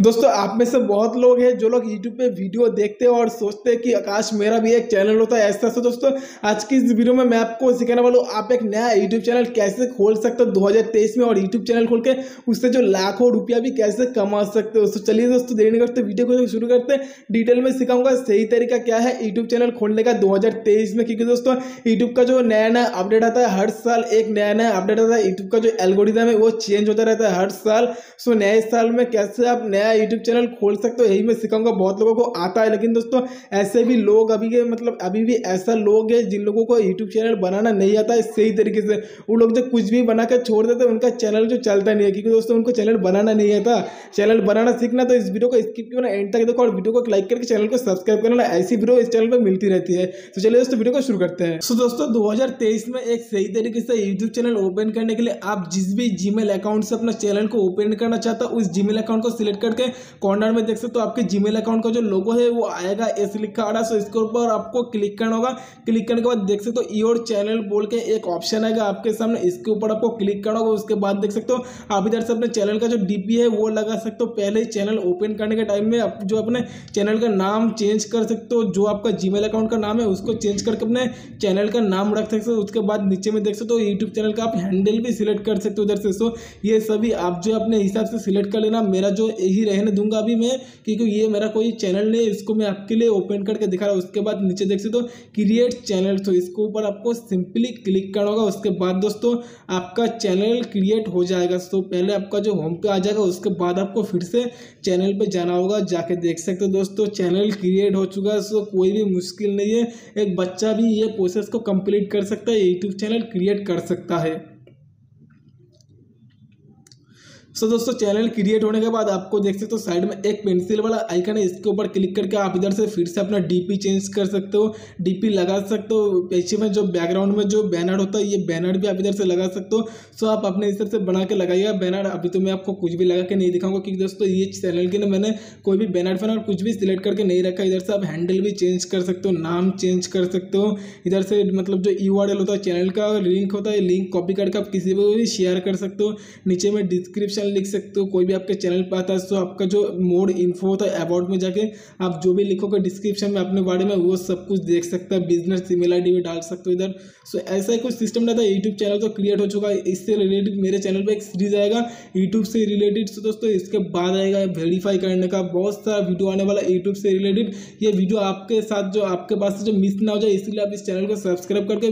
दोस्तों, आप में से बहुत लोग हैं जो लोग यूट्यूब पे वीडियो देखते हैं और सोचते हैं कि आकाश मेरा भी एक चैनल होता है, ऐसा। से दोस्तों, आज की इस वीडियो में मैं आपको सिखाने वाला हूँ, आप एक नया यूट्यूब चैनल कैसे खोल सकते हो 2023 में और यूट्यूब चैनल खोल के उससे जो लाखों रुपया भी कैसे कमा सकते हो। तो चलिए दोस्तों, देरी नहीं करते वीडियो को शुरू करते हैं। डिटेल में सिखाऊँगा सही तरीका क्या है यूट्यूब चैनल खोलने का दो हज़ार तेईस में, क्योंकि दोस्तों यूट्यूब का जो नया नया अपडेट आता है, हर साल एक नया नया अपडेट आता है। यूट्यूब का जो एल्गोरिदम है, वो चेंज होता रहता है हर साल। सो नए साल में कैसे आप नया नया यूट्यूब चैनल खोल सकते हो, यही मैं सिखाऊँगा। बहुत लोगों को आता है, लेकिन दोस्तों, ऐसे भी लोग अभी के मतलब अभी भी ऐसा लोग हैं जिन लोगों को यूट्यूब चैनल बनाना नहीं आता है सही तरीके से। वो लोग जो कुछ भी बना छोड़ देते हैं, उनका चैनल जो चलता नहीं है, क्योंकि दोस्तों, उनको चैनल बनाना नहीं आता। चैनल बनाना सीखना तो इस वीडियो को स्किप करना एंड तक देखो, और वीडियो को लाइक करके चैनल को सब्सक्राइब करना, ऐसी वीडियो इस चैनल पर मिलती रहती है। तो चलिए दोस्तों वीडियो को शुरू करते हैं। सो दोस्तों, दो में एक सही तरीके से यूट्यूब चैनल ओपन करने के लिए आप जिस भी जीमेल अकाउंट से अपना चैनल को ओपन करना चाहता उस जीमेल अकाउंट को सिलेक्ट करके कॉर्नर में देख सकते हो। आपके जीमेल अकाउंट का जो लोगो है, वो आएगा एस लिखा आ रहा है सो इसके ऊपर आपको क्लिक करना होगा। क्लिक करने के बाद देख सकते हो योर चैनल बोल के एक ऑप्शन आएगा आपके सामने। इसके ऊपर आपको क्लिक करना होगा, उसके बाद देख सकते हो, आप इधर से अपने चैनल का जो डीपी है, वो लगा सकते हो। पहले चैनल ओपन करने के टाइम में आप जो अपने चैनल का नाम चेंज कर सकते हो, जो आपका जीमेल अकाउंट का नाम है, उसको चेंज करके अपने चैनल का नाम रख सकते हो। उसके बाद नीचे में देख सकते हो यूट्यूब चैनल का आप हैंडल भी सिलेक्ट कर सकते हो उधर से। सो ये सभी आप जो अपने हिसाब से सिलेक्ट कर लेना। मेरा जो यही रहने दूँगा अभी मैं, क्योंकि ये मेरा कोई चैनल नहीं है, इसको मैं आपके लिए ओपन करके दिखा रहा हूँ। उसके बाद नीचे देख सकते हो क्रिएट चैनल तो इसके ऊपर आपको सिंपली क्लिक करना होगा। उसके बाद दोस्तों, आपका चैनल क्रिएट हो जाएगा। तो पहले आपका जो होम पे आ जाएगा, उसके बाद आपको फिर से चैनल पे जाना होगा। जाके देख सकते हो दोस्तों चैनल क्रिएट हो चुका है। सो कोई भी मुश्किल नहीं है। एक बच्चा भी ये प्रोसेस को कंप्लीट कर सकता है यूट्यूब चैनल क्रिएट कर सकता है। सो so, दोस्तों चैनल क्रिएट होने के बाद आपको देख सकते हो साइड में एक पेंसिल वाला आइकन है इसके ऊपर क्लिक करके आप इधर से फिर से अपना डीपी चेंज कर सकते हो डीपी लगा सकते हो। पीछे में जो बैकग्राउंड में जो बैनर होता है ये बैनर भी आप इधर से लगा सकते हो। सो आप अपने इधर से बना के लगाइएगा बैनर अभी तो मैं आपको कुछ भी लगा के नहीं दिखाऊँगा क्योंकि दोस्तों ये चैनल के लिए मैंने कोई भी बैनर फैनर कुछ भी सिलेक्ट करके नहीं रखा। इधर से आप हैंडल भी चेंज कर सकते हो नाम चेंज कर सकते हो। इधर से मतलब जो यू होता है चैनल का लिंक होता है लिंक कॉपी करके आप किसी को भी शेयर कर सकते हो। नीचे में डिस्क्रिप्शन लिख सकते हो, कोई भी आपके चैनल पर आता है तो आपका जो मोड इन्फो होता है अबाउट में जाके आप जो भी लिखोगे डिस्क्रिप्शन में अपने बारे में, वो सब कुछ देख सकते हैं बिज़नेस ईमेल आई भी डाल सकते हो इधर। सो ऐसा ही कुछ सिस्टम रहता है यूट्यूब चैनल तो क्रिएट हो चुका है, इससे रिलेटेड मेरे चैनल पर एक सीरीज़ आएगा यूट्यूब से रिलेटेड सो दोस्तों, इसके बाद आएगा वेरीफाई करने का, बहुत सारा वीडियो आने वाला है यूट्यूब से रिलेटेड ये वीडियो आपके साथ जो आपके पास जो मिस ना हो जाए, इसलिए आप इस चैनल को सब्सक्राइब करके